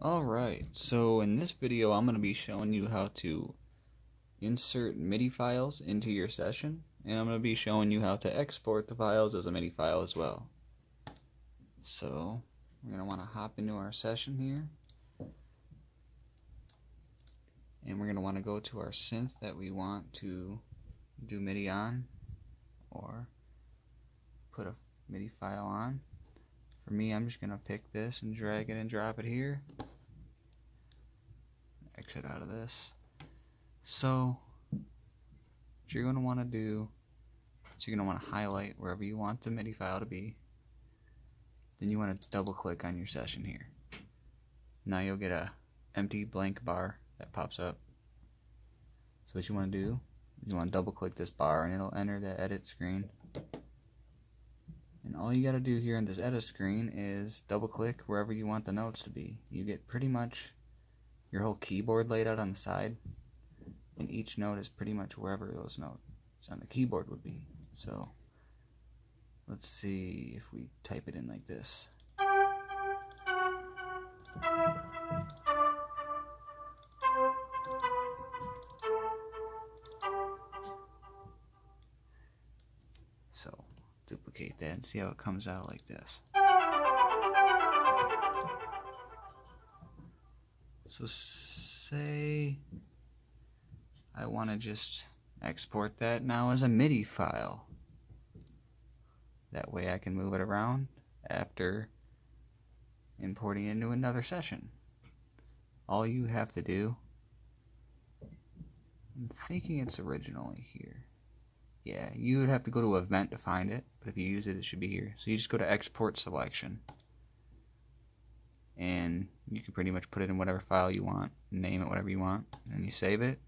Alright, so in this video I'm going to be showing you how to insert MIDI files into your session and I'm going to be showing you how to export the files as a MIDI file as well. So we're going to want to hop into our session here and we're going to want to go to our synth that we want to do MIDI on or put a MIDI file on. For me, I'm just going to pick this and drag it and drop it here. Exit out of this. So, what you're going to want to do is you're going to want to highlight wherever you want the MIDI file to be. Then you want to double click on your session here. Now you'll get a empty blank bar that pops up. So what you want to do, is you want to double click this bar and it'll enter the edit screen and all you got to do here in this edit screen is double click wherever you want the notes to be. You get pretty much your whole keyboard laid out on the side. And each note is pretty much wherever those notes on the keyboard would be. So let's see if we type it in like this. So duplicate that and see how it comes out like this. So say I want to just export that now as a MIDI file. That way I can move it around after importing into another session. All you have to do, I'm thinking it's originally here. Yeah, you would have to go to event to find it, but if you use it, it should be here. So you just go to export selection. And you can pretty much put it in whatever file you want, name it whatever you want, and you save it.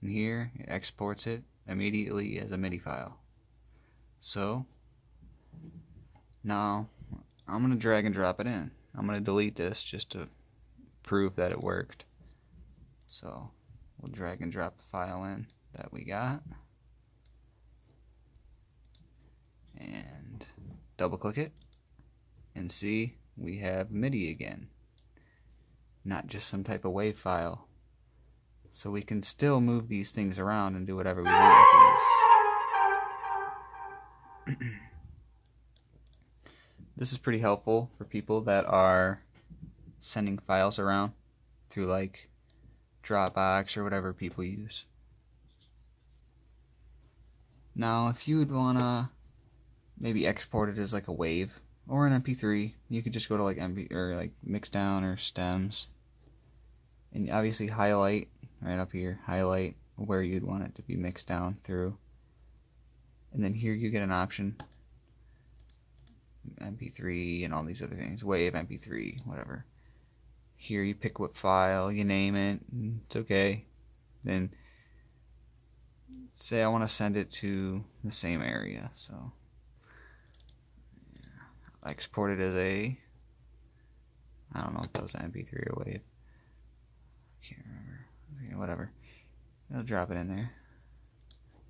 And here, it exports it immediately as a MIDI file. So, now, I'm going to drag and drop it in. I'm going to delete this just to prove that it worked. So, we'll drag and drop the file in that we got. and double click it and see we have MIDI again. Not just some type of WAV file. So we can still move these things around and do whatever we want with these. This is pretty helpful for people that are sending files around through like Dropbox or whatever people use. Now if you would wanna maybe export it as like a wave or an MP3. You could just go to like MP or like Mixdown or Stems, and obviously highlight right up here, highlight where you'd want it to be mixed down through, and then here you get an option. MP3 and all these other things, wave MP3, whatever. Here you pick what file, you name it, it's okay. Then say I want to send it to the same area, so export it as a I don't know if that was an MP3 or WAV. I can't remember. Whatever. I'll drop it in there.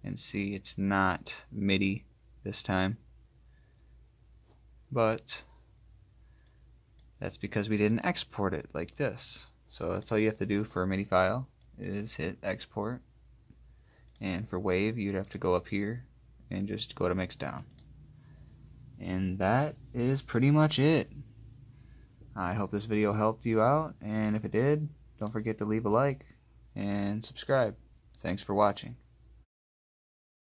And see, it's not MIDI this time. But that's because we didn't export it like this. So that's all you have to do for a MIDI file is hit export. And for WAV, you'd have to go up here and just go to Mixdown. And that is pretty much it. I hope this video helped you out, and if it did, don't forget to leave a like and subscribe. Thanks for watching.